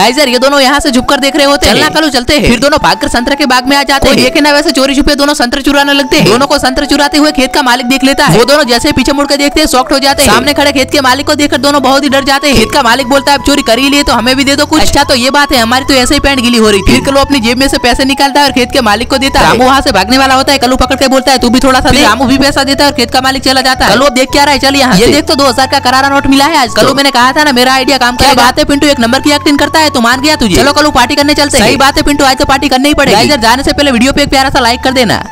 Guys यार ये दोनों यहाँ से झुक कर देख रहे होते हैं। चलना कलो चलते हैं। फिर दोनों भागकर संतरे के बाग में आ जाते हैं। देखे ना वैसे चोरी छुपे दोनों संतरे चुराने लगते हैं। दोनों को संतरे चुराते हुए खेत का मालिक देख लेता है। वो दोनों जैसे पीछे मुड़कर देखते हैं सॉफ्ट हो जाते हैं। सामने खड़े खेत के मालिक को देखकर दोनों बहुत ही डर जाते हैं। खेत का मालिक बोलता है अब चोरी कर ही लिए तो हमें भी दे दो कुछ। अच्छा तो ये बात है हमारी तो ऐसे ही पैंट गिली हो रही फिर कलो अपनी जेब में से पैसे निकालता है और खेत के मालिक को देता है। रामू वहाँ से भागने वाला होता है कलू पकड़ के बोलता है तू भी थोड़ा सा दे। रामू भी पैसा देता है और खेत का मालिक चला जाता है। कलो अब देख क्या रहा है चल यहाँ ये देख तो दो हज़ार का करारा नोट मिला है आज। कलो मैंने कहा था ना मेरा आइडिया काम क्या बात है पिंटू एक नंबर की एक्टिंग करता है। तो मान गया तुझे। चलो कल पार्टी करने चलते हैं। सही बात है पिंटू आज तो पार्टी करनी ही पड़ेगी। जाने से पहले वीडियो पे एक प्यारा सा लाइक कर देना।